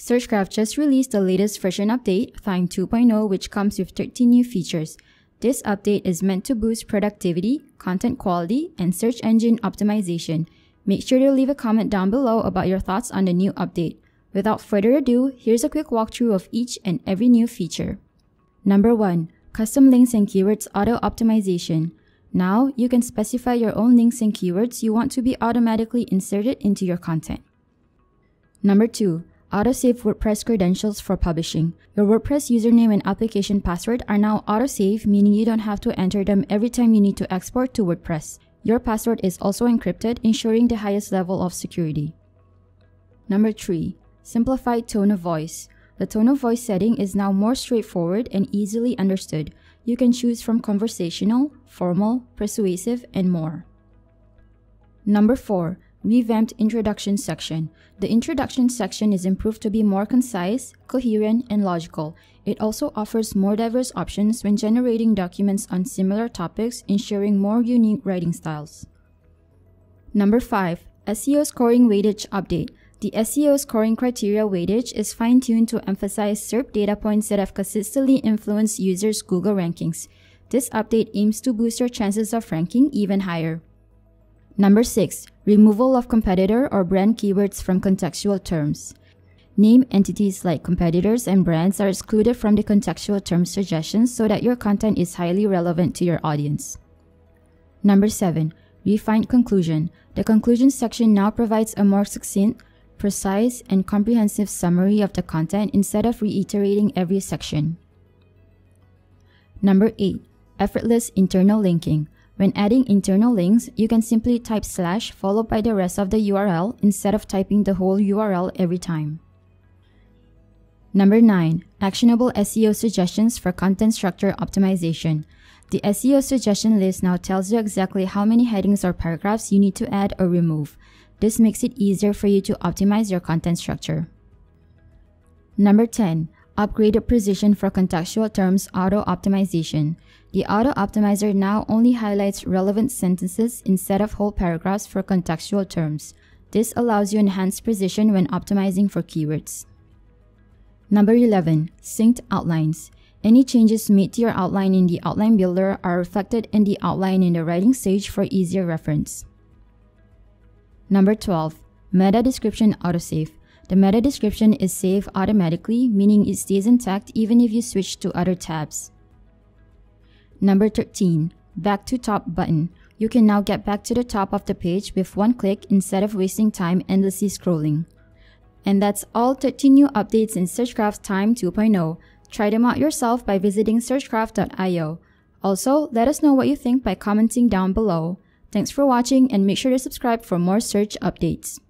SurgeGraph just released the latest version update, Thyme 2.0, which comes with 13 new features. This update is meant to boost productivity, content quality, and search engine optimization. Make sure to leave a comment down below about your thoughts on the new update. Without further ado, here's a quick walkthrough of each and every new feature. Number 1. Custom Links and Keywords Auto Optimization. Now, you can specify your own links and keywords you want to be automatically inserted into your content. Number 2. Autosave WordPress credentials for publishing. Your WordPress username and application password are now autosave, meaning you don't have to enter them every time you need to export to WordPress. Your password is also encrypted, ensuring the highest level of security. Number 3. Simplified tone of voice. The tone of voice setting is now more straightforward and easily understood. You can choose from conversational, formal, persuasive, and more. Number 4. Revamped Introduction Section. The introduction section is improved to be more concise, coherent, and logical. It also offers more diverse options when generating documents on similar topics, ensuring more unique writing styles. Number 5. SEO Scoring Weightage Update. The SEO scoring criteria weightage is fine-tuned to emphasize SERP data points that have consistently influenced users' Google rankings. This update aims to boost your chances of ranking even higher. Number 6. Removal of competitor or brand keywords from contextual terms. Name entities like competitors and brands are excluded from the contextual term suggestions so that your content is highly relevant to your audience. Number 7. Refined conclusion. The conclusion section now provides a more succinct, precise, and comprehensive summary of the content instead of reiterating every section. Number 8. Effortless internal linking. When adding internal links, you can simply type slash followed by the rest of the URL instead of typing the whole URL every time. Number 9. Actionable SEO suggestions for content structure optimization. The SEO suggestion list now tells you exactly how many headings or paragraphs you need to add or remove. This makes it easier for you to optimize your content structure. Number 10. Upgraded precision for contextual terms auto optimization. The auto optimizer now only highlights relevant sentences instead of whole paragraphs for contextual terms. This allows you enhanced precision when optimizing for keywords. Number 11. Synced outlines. Any changes made to your outline in the outline builder are reflected in the outline in the writing stage for easier reference. Number 12. Meta description autosave. The meta description is saved automatically, meaning it stays intact even if you switch to other tabs. Number 13. Back to top button. You can now get back to the top of the page with one click instead of wasting time endlessly scrolling. And that's all 13 new updates in SurgeGraph Thyme 2.0. Try them out yourself by visiting surgegraph.io. Also, let us know what you think by commenting down below. Thanks for watching and make sure to subscribe for more search updates.